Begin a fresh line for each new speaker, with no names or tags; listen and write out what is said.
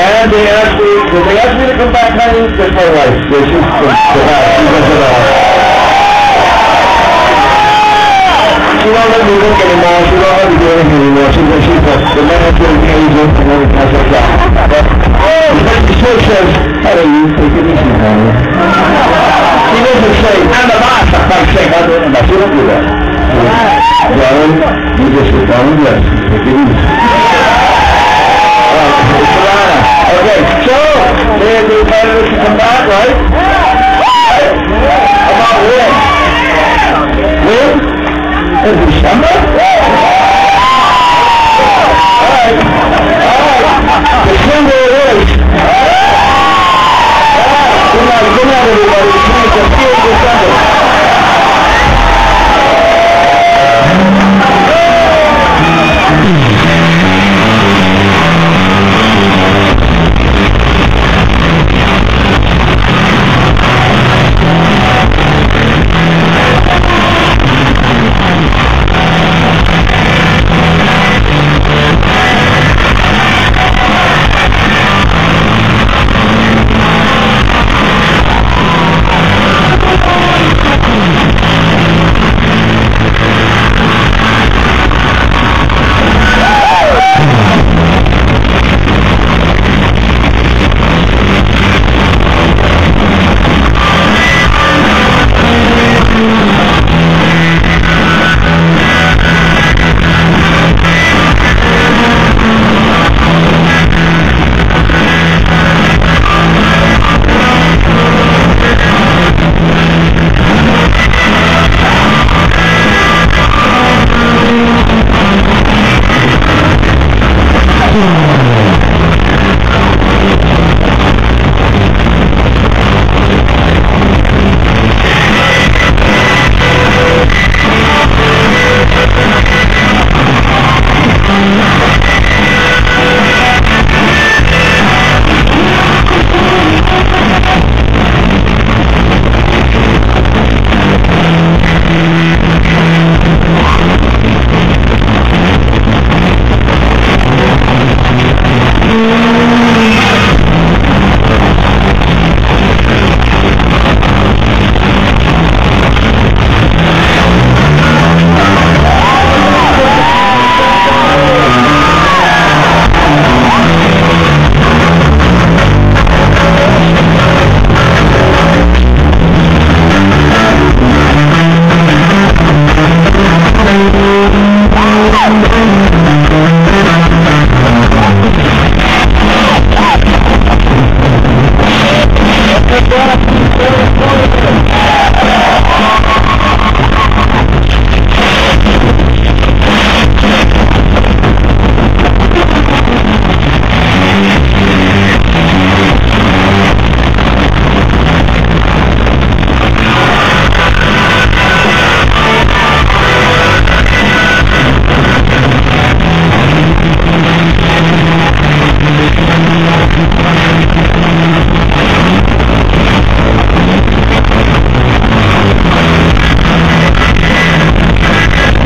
And they asked me, they ask me to come back, honey? That's my wife. Yeah, she's, she doesn't know. She don't let me look anymore. She don't let me do anything anymore. She's, she's the, the manager and agent and everything else like that. But, but she still says, hey, you take it easy, honey. She doesn't say, I'm the boss, for Christ's sake, I'll do it. She don't do that. Darling, you just sit down and rest. Us to come back, right?